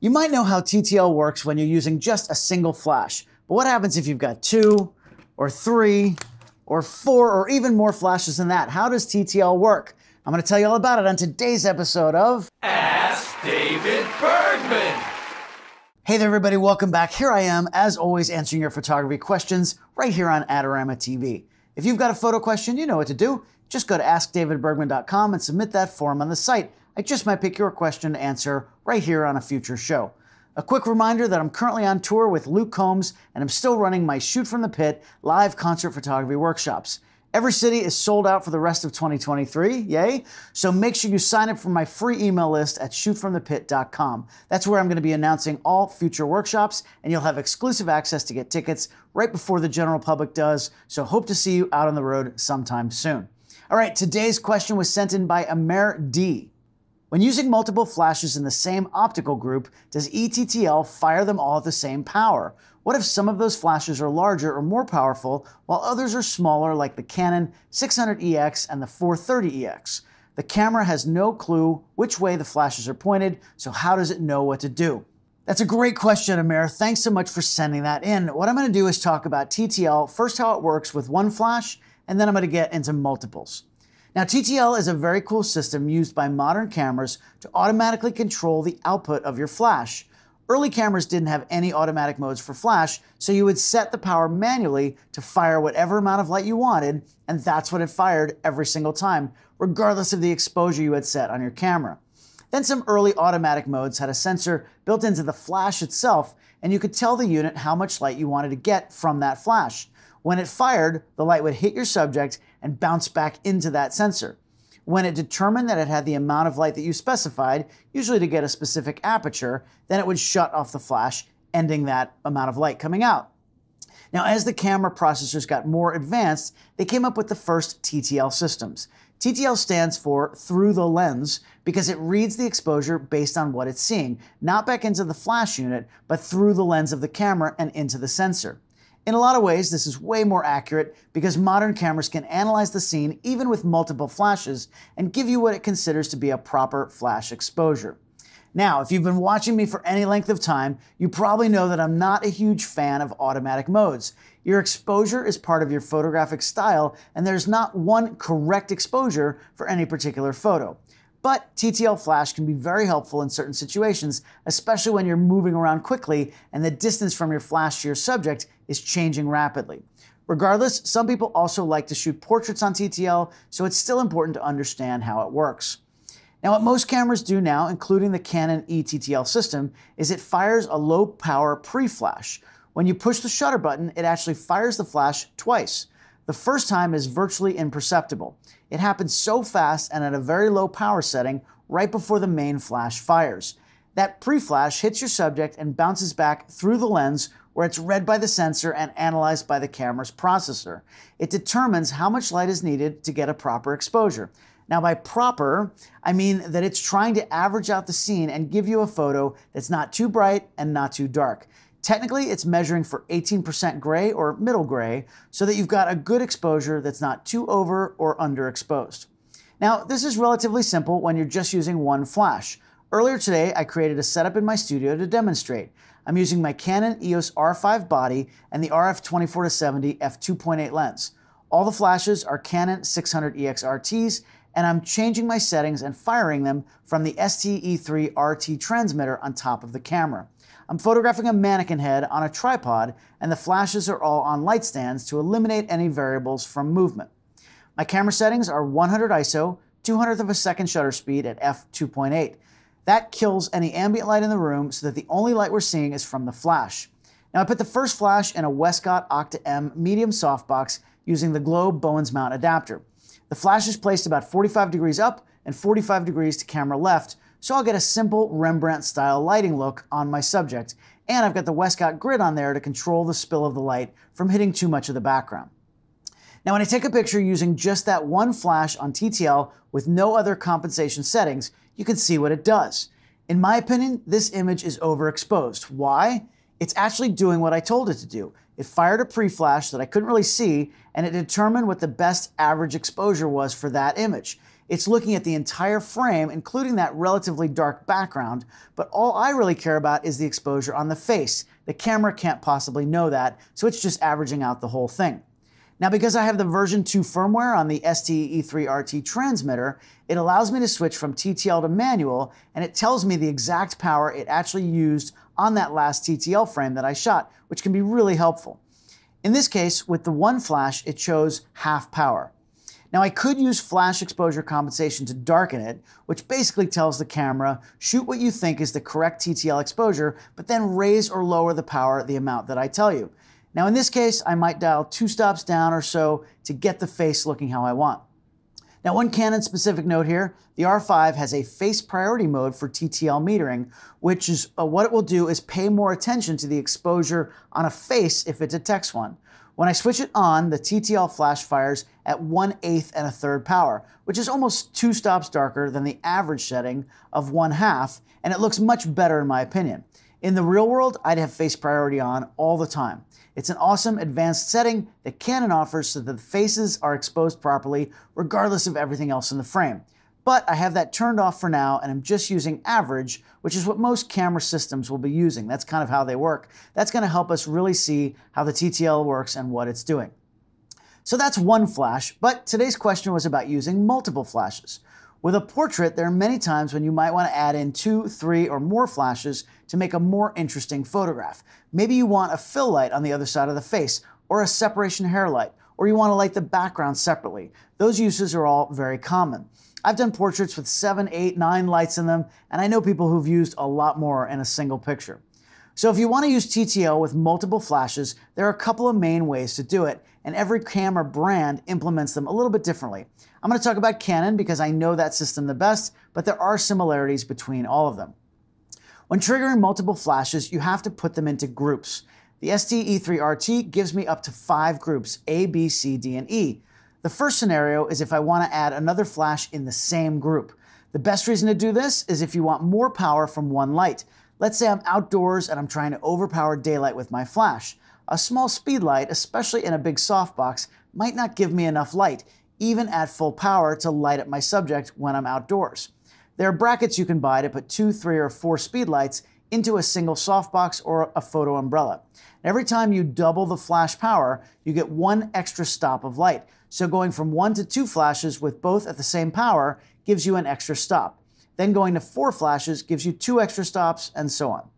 You might know how TTL works when you're using just a single flash, but what happens if you've got two, or three, or four, or even more flashes than that? How does TTL work? I'm going to tell you all about it on today's episode of Ask David Bergman. Hey there, everybody, welcome back. Here I am, as always, answering your photography questions right here on Adorama TV. If you've got a photo question, you know what to do. Just go to askdavidbergman.com and submit that form on the site. I just might pick your question to answer right here on a future show. A quick reminder that I'm currently on tour with Luke Combs and I'm still running my Shoot from the Pit live concert photography workshops. Every city is sold out for the rest of 2023, yay! So make sure you sign up for my free email list at shootfromthepit.com. That's where I'm going to be announcing all future workshops, and you'll have exclusive access to get tickets right before the general public does. So hope to see you out on the road sometime soon. All right, today's question was sent in by Amer D. When using multiple flashes in the same optical group, does ETTL fire them all at the same power? What if some of those flashes are larger or more powerful, while others are smaller like the Canon 600EX and the 430EX? The camera has no clue which way the flashes are pointed, so how does it know what to do? That's a great question, Amer. Thanks so much for sending that in. What I'm going to do is talk about TTL, first how it works with one flash, and then I'm going to get into multiples. Now, TTL is a very cool system used by modern cameras to automatically control the output of your flash. Early cameras didn't have any automatic modes for flash, so you would set the power manually to fire whatever amount of light you wanted, and that's what it fired every single time, regardless of the exposure you had set on your camera. Then some early automatic modes had a sensor built into the flash itself, and you could tell the unit how much light you wanted to get from that flash. When it fired, the light would hit your subject and bounce back into that sensor. When it determined that it had the amount of light that you specified, usually to get a specific aperture, then it would shut off the flash, ending that amount of light coming out. Now, as the camera processors got more advanced, they came up with the first TTL systems. TTL stands for through the lens because it reads the exposure based on what it's seeing, not back into the flash unit, but through the lens of the camera and into the sensor. In a lot of ways, this is way more accurate because modern cameras can analyze the scene even with multiple flashes and give you what it considers to be a proper flash exposure. Now, if you've been watching me for any length of time, you probably know that I'm not a huge fan of automatic modes. Your exposure is part of your photographic style, and there's not one correct exposure for any particular photo. But TTL flash can be very helpful in certain situations, especially when you're moving around quickly and the distance from your flash to your subject is changing rapidly. Regardless, some people also like to shoot portraits on TTL, so it's still important to understand how it works. Now, what most cameras do now, including the Canon eTTL system, is it fires a low power pre-flash. When you push the shutter button, it actually fires the flash twice. The first time is virtually imperceptible. It happens so fast and at a very low power setting right before the main flash fires. That pre-flash hits your subject and bounces back through the lens where it's read by the sensor and analyzed by the camera's processor. It determines how much light is needed to get a proper exposure. Now, by proper, I mean that it's trying to average out the scene and give you a photo that's not too bright and not too dark. Technically, it's measuring for 18% gray or middle gray so that you've got a good exposure that's not too over or underexposed. Now, this is relatively simple when you're just using one flash. Earlier today, I created a setup in my studio to demonstrate. I'm using my Canon EOS R5 body and the RF 24-70 f2.8 lens. All the flashes are Canon 600EX RTs, and I'm changing my settings and firing them from the ST-E3 RT transmitter on top of the camera. I'm photographing a mannequin head on a tripod, and the flashes are all on light stands to eliminate any variables from movement. My camera settings are 100 ISO, 200th of a second shutter speed at f2.8. That kills any ambient light in the room so that the only light we're seeing is from the flash. Now I put the first flash in a Westcott Octa M medium softbox using the Globe Bowens mount adapter. The flash is placed about 45 degrees up and 45 degrees to camera left, so I'll get a simple Rembrandt style lighting look on my subject, and I've got the Westcott grid on there to control the spill of the light from hitting too much of the background. Now when I take a picture using just that one flash on TTL with no other compensation settings, you can see what it does. In my opinion, this image is overexposed. Why? It's actually doing what I told it to do. It fired a pre-flash that I couldn't really see, and it determined what the best average exposure was for that image. It's looking at the entire frame, including that relatively dark background, but all I really care about is the exposure on the face. The camera can't possibly know that, so it's just averaging out the whole thing. Now, because I have the version 2 firmware on the ST-E3RT transmitter, it allows me to switch from TTL to manual, and it tells me the exact power it actually used on that last TTL frame that I shot, which can be really helpful. In this case, with the one flash, it shows half power. Now I could use flash exposure compensation to darken it, which basically tells the camera, shoot what you think is the correct TTL exposure, but then raise or lower the power the amount that I tell you. Now in this case, I might dial two stops down or so to get the face looking how I want. Now, one Canon specific note here, the R5 has a face priority mode for TTL metering, which is uh, what it will do is pay more attention to the exposure on a face if it detects one. When I switch it on, the TTL flash fires at 1 8th and a third power, which is almost two stops darker than the average setting of 1 half, and it looks much better in my opinion. In the real world, I'd have face priority on all the time. It's an awesome advanced setting that Canon offers so that the faces are exposed properly regardless of everything else in the frame. But I have that turned off for now and I'm just using average, which is what most camera systems will be using. That's kind of how they work. That's going to help us really see how the TTL works and what it's doing. So that's one flash, but today's question was about using multiple flashes. With a portrait, there are many times when you might want to add in two, three, or more flashes to make a more interesting photograph. Maybe you want a fill light on the other side of the face, or a separation hair light, or you want to light the background separately. Those uses are all very common. I've done portraits with seven, eight, nine lights in them, and I know people who've used a lot more in a single picture. So if you want to use TTL with multiple flashes, there are a couple of main ways to do it, and every camera brand implements them a little bit differently. I'm going to talk about Canon because I know that system the best, but there are similarities between all of them. When triggering multiple flashes, you have to put them into groups. The ST-E3RT gives me up to five groups, A, B, C, D, and E. The first scenario is if I want to add another flash in the same group. The best reason to do this is if you want more power from one light. Let's say I'm outdoors and I'm trying to overpower daylight with my flash. A small speed light, especially in a big softbox, might not give me enough light, even at full power to light up my subject when I'm outdoors. There are brackets you can buy to put two, three, or four speed lights into a single softbox or a photo umbrella. Every time you double the flash power, you get one extra stop of light. So going from one to two flashes with both at the same power gives you an extra stop. Then going to four flashes gives you two extra stops and so on.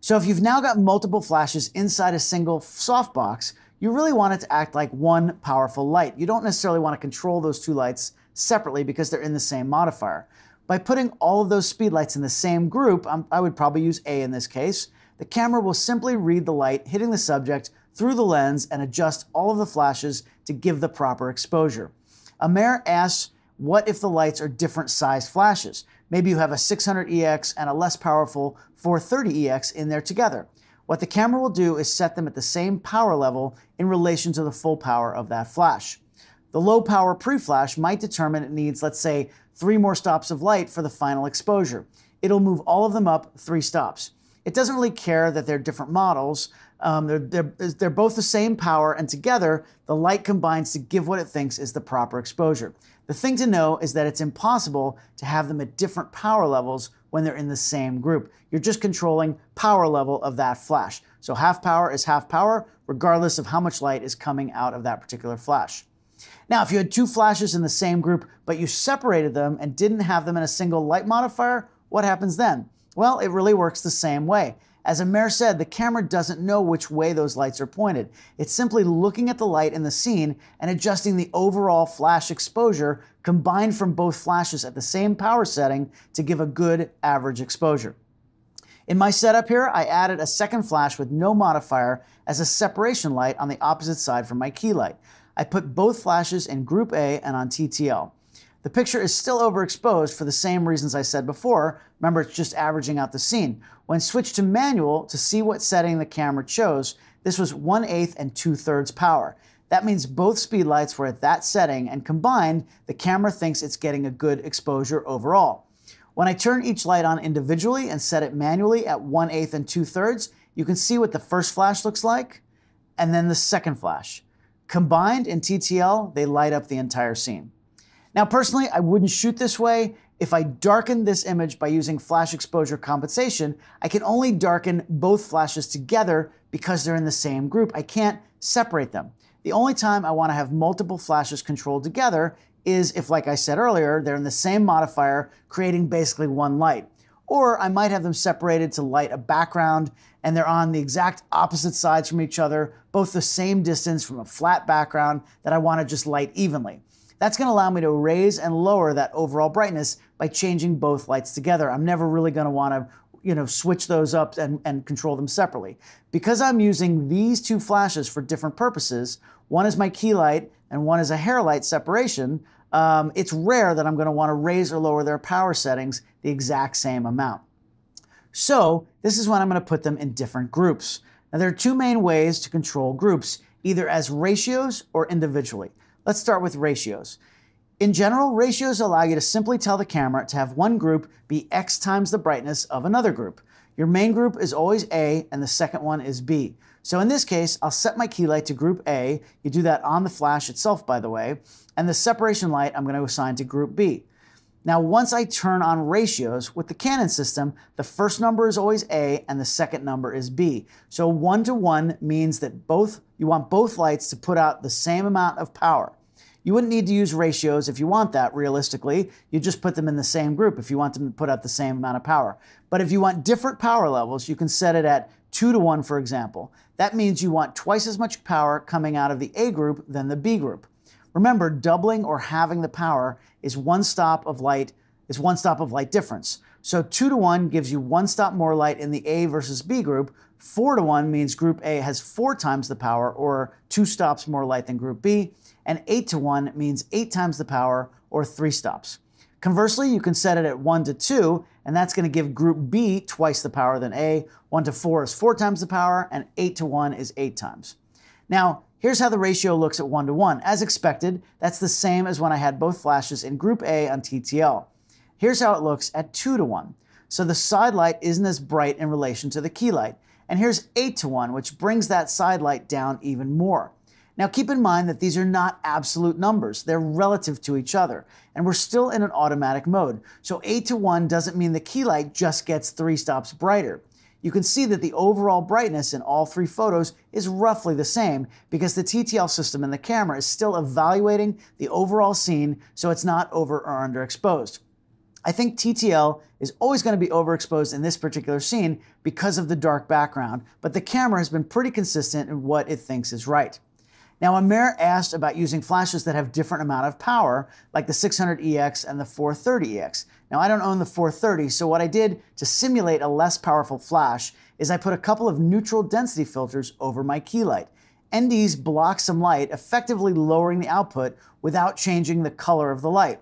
So if you've now got multiple flashes inside a single softbox, you really want it to act like one powerful light. You don't necessarily want to control those two lights separately because they're in the same modifier. By putting all of those speed lights in the same group, um, I would probably use A in this case, the camera will simply read the light hitting the subject through the lens and adjust all of the flashes to give the proper exposure. Amer asks, what if the lights are different sized flashes? Maybe you have a 600EX and a less powerful 430EX in there together. What the camera will do is set them at the same power level in relation to the full power of that flash. The low power pre-flash might determine it needs, let's say, three more stops of light for the final exposure. It'll move all of them up three stops. It doesn't really care that they're different models. Um, they're, they're, they're both the same power, and together, the light combines to give what it thinks is the proper exposure. The thing to know is that it's impossible to have them at different power levels when they're in the same group. You're just controlling power level of that flash. So half power is half power, regardless of how much light is coming out of that particular flash. Now, if you had two flashes in the same group, but you separated them and didn't have them in a single light modifier, what happens then? Well, it really works the same way. As Amer said, the camera doesn't know which way those lights are pointed. It's simply looking at the light in the scene and adjusting the overall flash exposure combined from both flashes at the same power setting to give a good average exposure. In my setup here, I added a second flash with no modifier as a separation light on the opposite side from my key light. I put both flashes in group A and on TTL. The picture is still overexposed for the same reasons I said before. Remember, it's just averaging out the scene. When switched to manual to see what setting the camera chose, this was 1 8 and 2 thirds power. That means both speedlights were at that setting and combined, the camera thinks it's getting a good exposure overall. When I turn each light on individually and set it manually at 1 8 and 2 thirds, you can see what the first flash looks like and then the second flash. Combined in TTL, they light up the entire scene. Now, personally, I wouldn't shoot this way. If I darken this image by using flash exposure compensation, I can only darken both flashes together because they're in the same group. I can't separate them. The only time I want to have multiple flashes controlled together is if, like I said earlier, they're in the same modifier, creating basically one light. Or I might have them separated to light a background and they're on the exact opposite sides from each other, both the same distance from a flat background that I want to just light evenly. That's going to allow me to raise and lower that overall brightness by changing both lights together. I'm never really going to want to you know, switch those up and, and control them separately. Because I'm using these two flashes for different purposes, one is my key light and one is a hair light separation, um, it's rare that I'm going to want to raise or lower their power settings the exact same amount. So this is when I'm going to put them in different groups. Now there are two main ways to control groups, either as ratios or individually. Let's start with ratios. In general, ratios allow you to simply tell the camera to have one group be X times the brightness of another group. Your main group is always A and the second one is B. So in this case, I'll set my key light to group A. You do that on the flash itself, by the way. And the separation light I'm going to assign to group B. Now, once I turn on ratios with the Canon system, the first number is always A and the second number is B. So one to one means that both you want both lights to put out the same amount of power. You wouldn't need to use ratios if you want that realistically. You just put them in the same group if you want them to put out the same amount of power. But if you want different power levels, you can set it at 2 to 1, for example. That means you want twice as much power coming out of the A group than the B group. Remember, doubling or halving the power is one stop of light is one stop of light difference. So 2 to 1 gives you one stop more light in the A versus B group. 4 to 1 means group A has four times the power or two stops more light than group B. And 8 to 1 means eight times the power or three stops. Conversely, you can set it at 1 to 2, and that's going to give group B twice the power than A. 1 to 4 is 4 times the power, and 8 to 1 is 8 times. Now, here's how the ratio looks at 1 to 1. As expected, that's the same as when I had both flashes in group A on TTL. Here's how it looks at 2 to 1. So the side light isn't as bright in relation to the key light. And here's 8 to 1, which brings that side light down even more. Now keep in mind that these are not absolute numbers. They're relative to each other. And we're still in an automatic mode. So 8 to 1 doesn't mean the key light just gets three stops brighter. You can see that the overall brightness in all three photos is roughly the same because the TTL system in the camera is still evaluating the overall scene so it's not over or underexposed. I think TTL is always going to be overexposed in this particular scene because of the dark background, but the camera has been pretty consistent in what it thinks is right. Now, Amer asked about using flashes that have different amount of power, like the 600EX and the 430EX. Now, I don't own the 430, so what I did to simulate a less powerful flash is I put a couple of neutral density filters over my key light. NDs block some light, effectively lowering the output without changing the color of the light.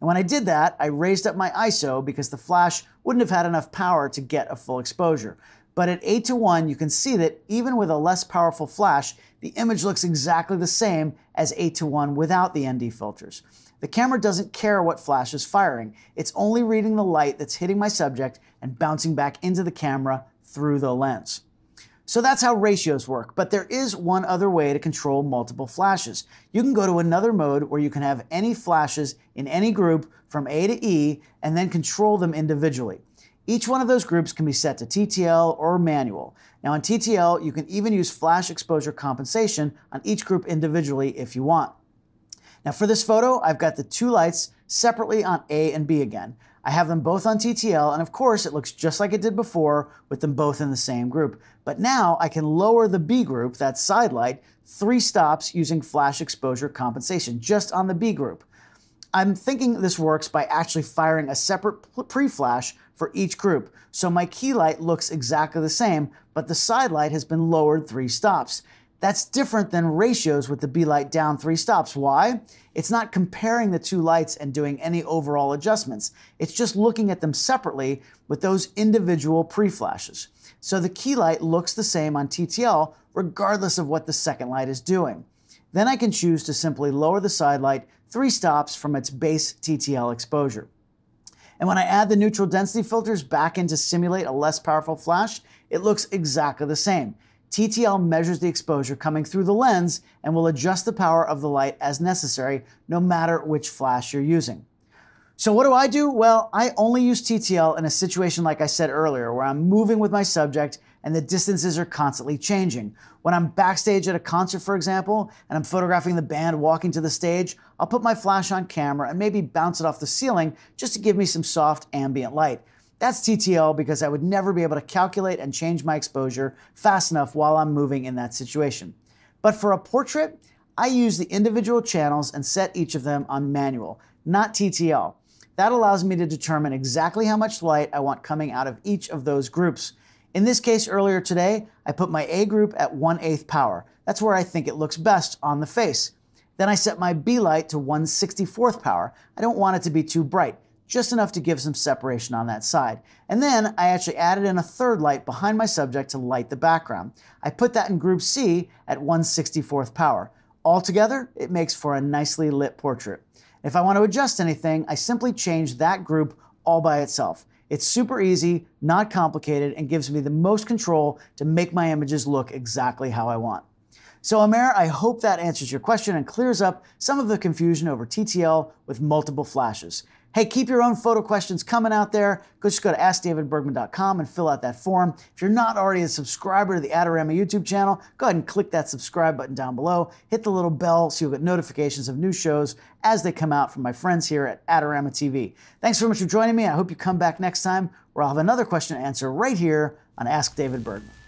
And when I did that, I raised up my ISO because the flash wouldn't have had enough power to get a full exposure. But at 8 to 1, you can see that even with a less powerful flash, the image looks exactly the same as 8 to 1 without the ND filters. The camera doesn't care what flash is firing. It's only reading the light that's hitting my subject and bouncing back into the camera through the lens. So that's how ratios work, but there is one other way to control multiple flashes. You can go to another mode where you can have any flashes in any group from A to E and then control them individually. Each one of those groups can be set to TTL or manual. Now, in TTL, you can even use flash exposure compensation on each group individually if you want. Now, for this photo, I've got the two lights separately on A and B again. I have them both on TTL, and of course, it looks just like it did before with them both in the same group. But now I can lower the B group, that side light, three stops using flash exposure compensation just on the B group. I'm thinking this works by actually firing a separate pre-flash for each group. So my key light looks exactly the same, but the side light has been lowered three stops. That's different than ratios with the B light down three stops. Why? It's not comparing the two lights and doing any overall adjustments. It's just looking at them separately with those individual pre-flashes. So the key light looks the same on TTL regardless of what the second light is doing. Then I can choose to simply lower the side light three stops from its base TTL exposure. And when I add the neutral density filters back in to simulate a less powerful flash, it looks exactly the same. TTL measures the exposure coming through the lens and will adjust the power of the light as necessary, no matter which flash you're using. So, what do I do? Well, I only use TTL in a situation like I said earlier, where I'm moving with my subject and the distances are constantly changing. When I'm backstage at a concert, for example, and I'm photographing the band walking to the stage, I'll put my flash on camera and maybe bounce it off the ceiling just to give me some soft ambient light. That's TTL because I would never be able to calculate and change my exposure fast enough while I'm moving in that situation. But for a portrait, I use the individual channels and set each of them on manual, not TTL. That allows me to determine exactly how much light I want coming out of each of those groups. In this case earlier today, I put my A group at 1 8th power. That's where I think it looks best on the face. Then I set my B light to 1 64th power. I don't want it to be too bright just enough to give some separation on that side. And then I actually added in a third light behind my subject to light the background. I put that in group C at 164th power. Altogether, it makes for a nicely lit portrait. If I want to adjust anything, I simply change that group all by itself. It's super easy, not complicated, and gives me the most control to make my images look exactly how I want. So Amer, I hope that answers your question and clears up some of the confusion over TTL with multiple flashes. Hey, keep your own photo questions coming out there. Go just go to AskDavidBergman.com and fill out that form. If you're not already a subscriber to the Adorama YouTube channel, go ahead and click that subscribe button down below. Hit the little bell so you'll get notifications of new shows as they come out from my friends here at Adorama TV. Thanks so much for joining me. I hope you come back next time where I'll have another question to answer right here on Ask David Bergman.